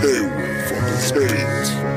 K from the state.